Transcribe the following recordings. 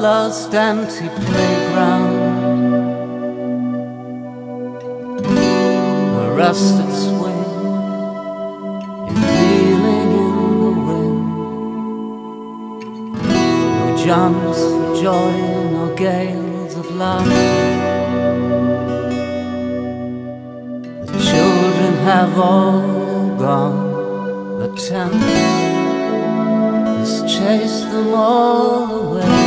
lost empty playground. A rusted swing is in the wind. No jumps for joy, no gales of laughter. The children have all gone. The tempest has chased them all away.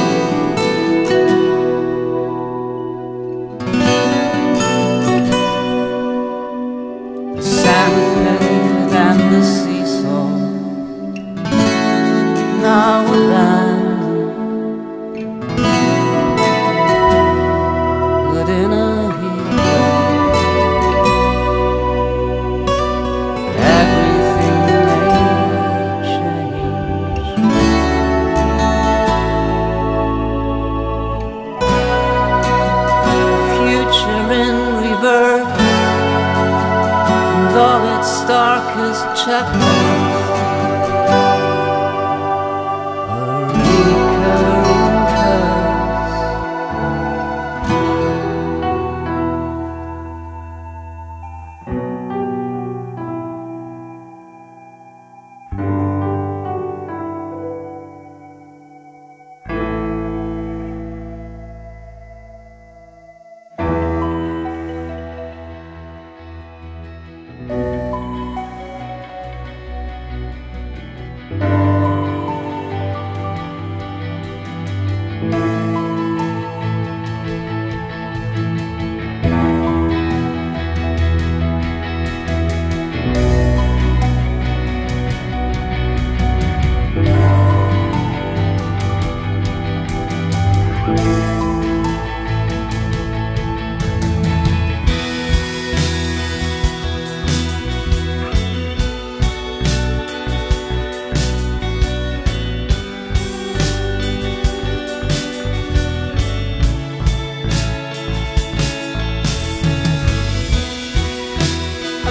Darkest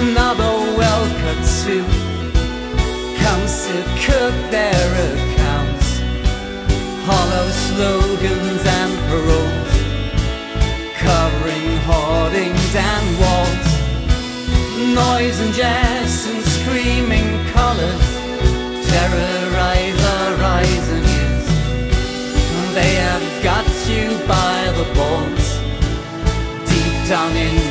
Another well-cut suit comes to cook their accounts. Hollow slogans and paroles, covering hoardings and walls. Noise and jazz and screaming colors terrorize our eyes and ears. They have got you by the balls, deep down in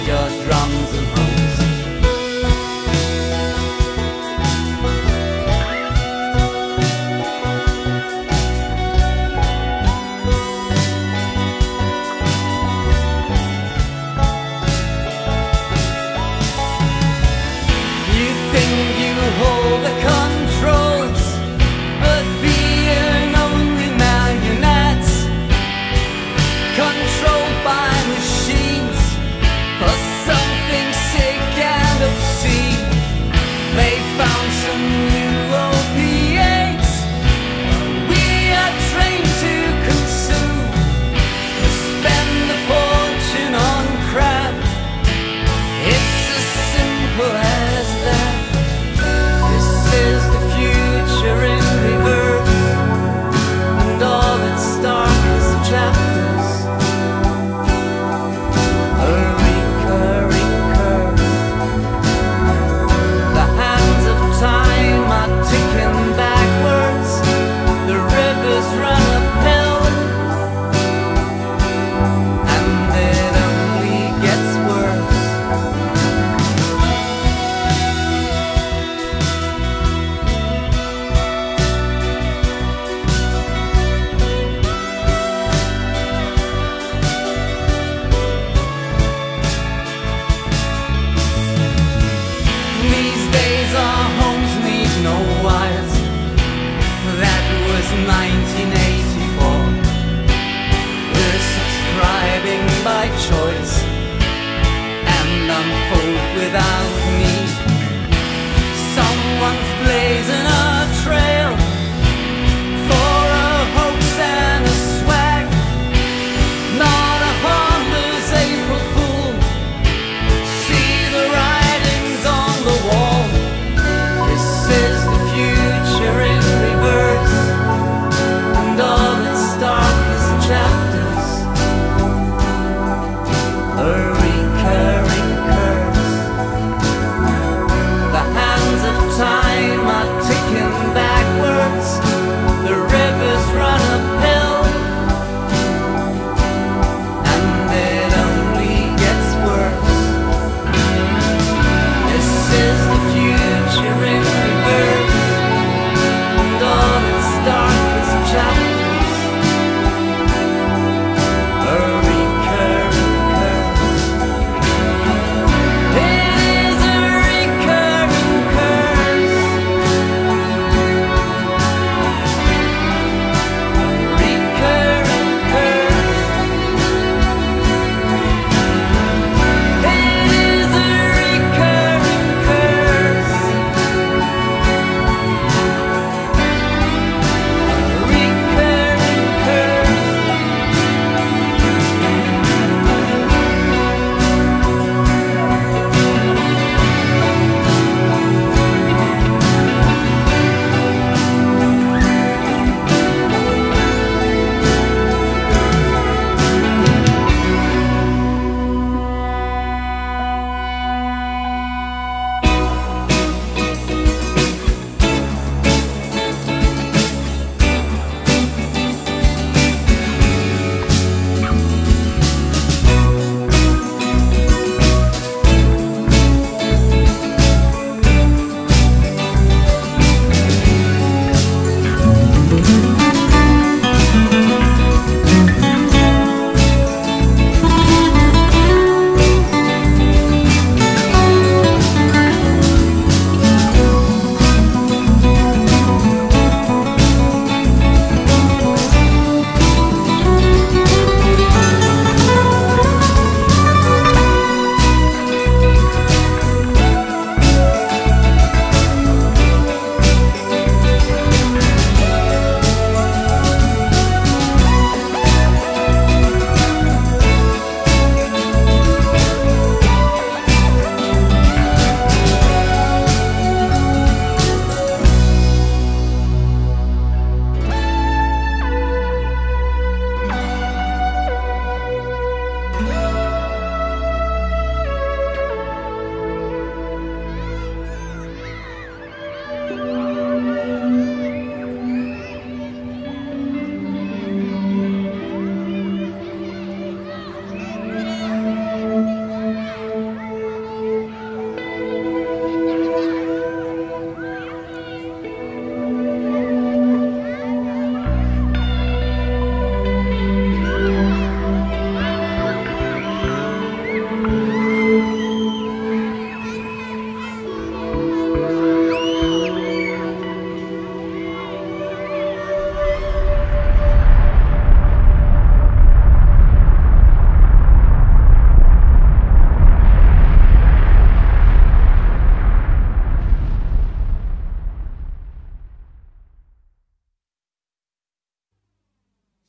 unfold without me. Someone's blazing.